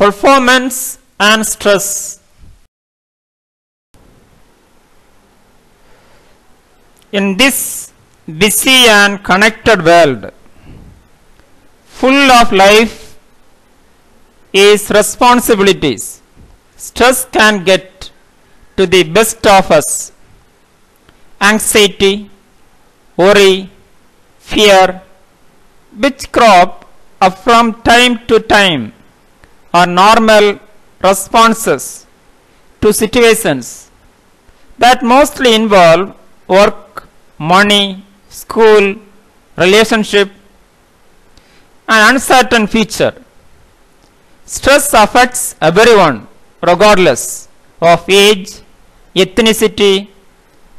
performance and stress. In this busy and connected world, full of life is responsibilities. Stress can get to the best of us. Anxiety, worry, fear, which crop up from time to time are normal responses to situations that mostly involve work, money, school, relationship, and uncertain future. Stress affects everyone regardless of age, ethnicity,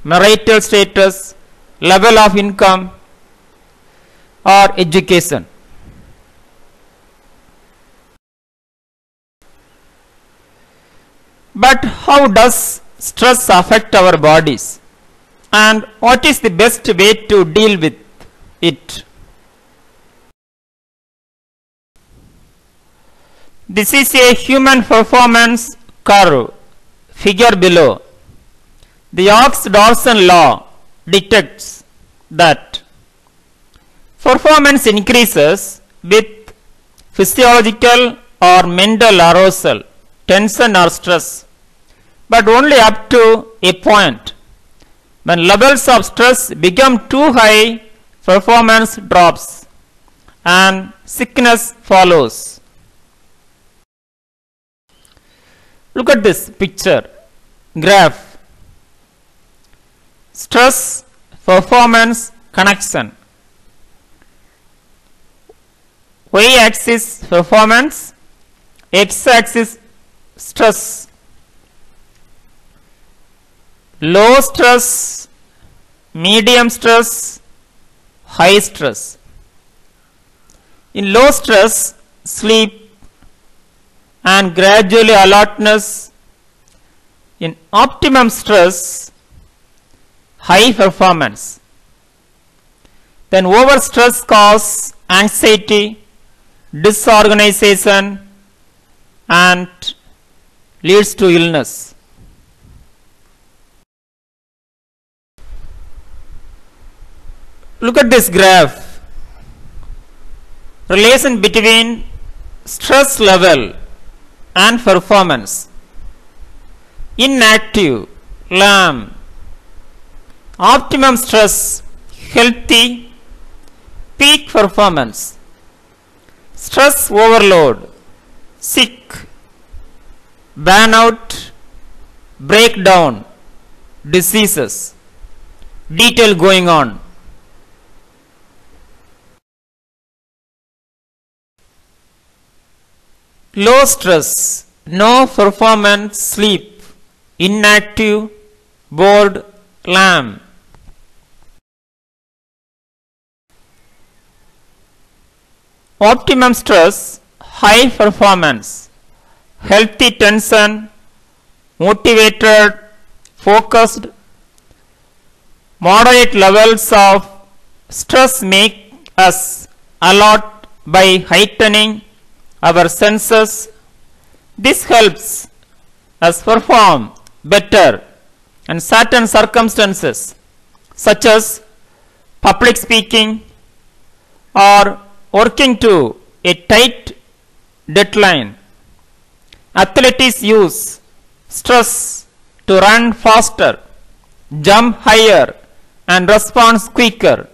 marital status, level of income, or education. But how does stress affect our bodies? And what is the best way to deal with it? This is a human performance curve, figure below. The Yerkes-Dodson law detects that performance increases with physiological or mental arousal, tension or stress, but only up to a point. When levels of stress become too high, performance drops and sickness follows. Look at this picture, graph, stress, performance, connection. Y-axis performance, X-axis stress. Low stress, medium stress, high stress. In low stress, sleep and gradually alertness. In optimum stress, high performance. Then over stress cause anxiety, disorganization and leads to illness. Look at this graph. Relation between stress level and performance. Inactive, lamb. Optimum stress, healthy, peak performance stress overload, sick, burnout, breakdown, diseases, detail going on. Low stress, no performance, sleep, inactive, bored, lamb. Optimum stress, high performance, healthy tension, motivated, focused, moderate levels of stress make us alert by heightening our senses. This helps us perform better in certain circumstances such as public speaking or working to a tight deadline. Athletes use stress to run faster, jump higher and respond quicker.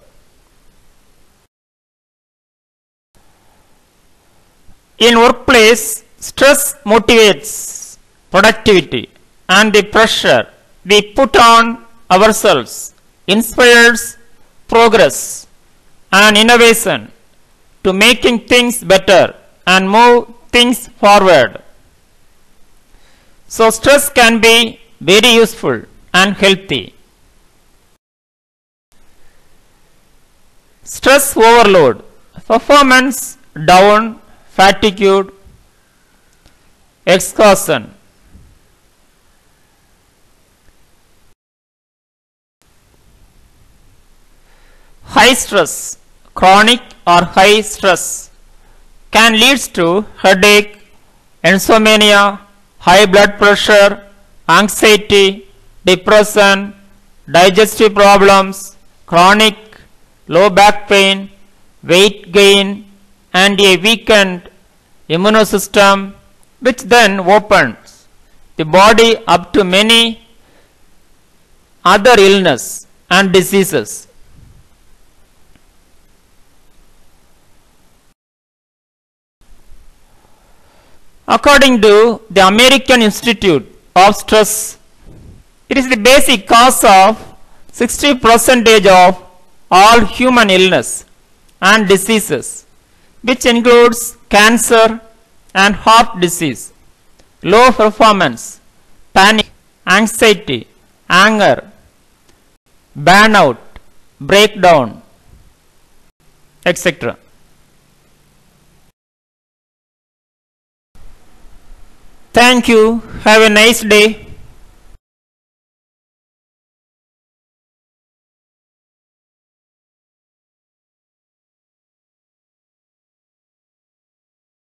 In workplace, stress motivates productivity and the pressure we put on ourselves inspires progress and innovation to making things better and move things forward. So stress can be very useful and healthy. Stress overload, performance down, fatigue, exhaustion. High stress, chronic or high stress can lead to headache, insomnia, high blood pressure, anxiety, depression, digestive problems, chronic low back pain, weight gain, and a weakened immunosystem, which then opens the body up to many other illness and diseases. According to the American Institute of Stress, it is the basic cause of 60 percentage of all human illness and diseases, which includes cancer and heart disease, low performance, panic, anxiety, anger, burnout, breakdown, etc. Thank you. Have a nice day.